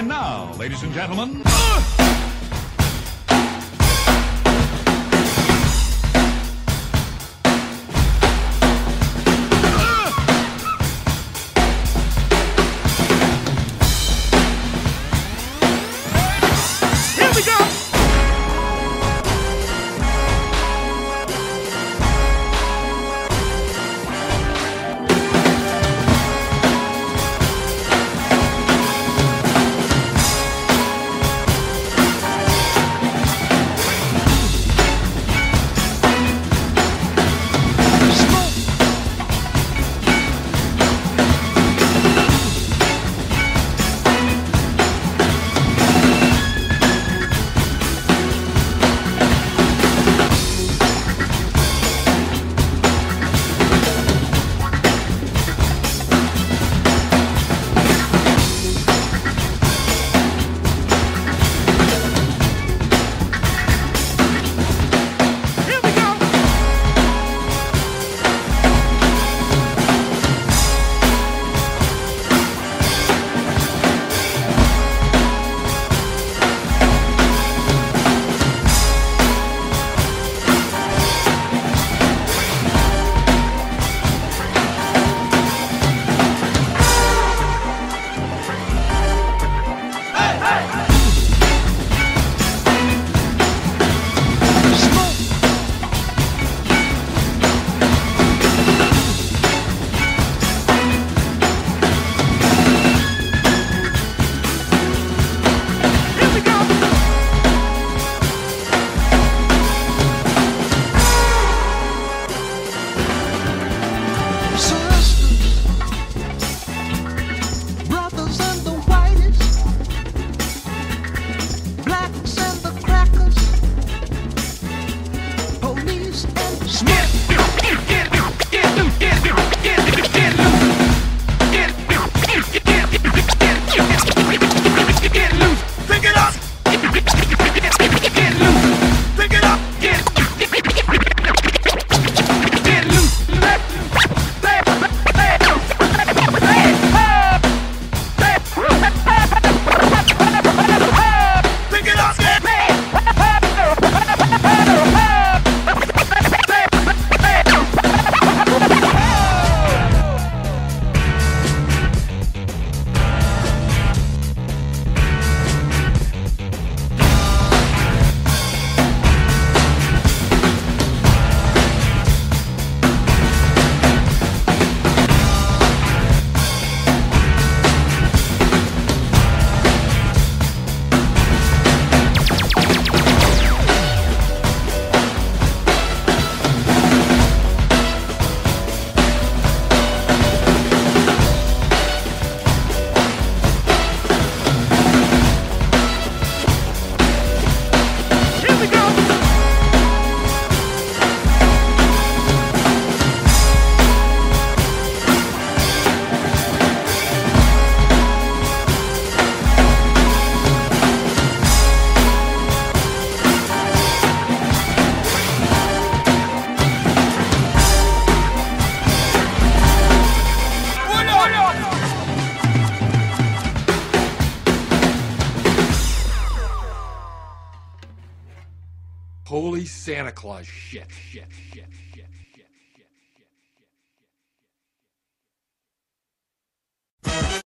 And now, ladies and gentlemen. Uh! Holy Santa Claus shit, shit, shit, shit.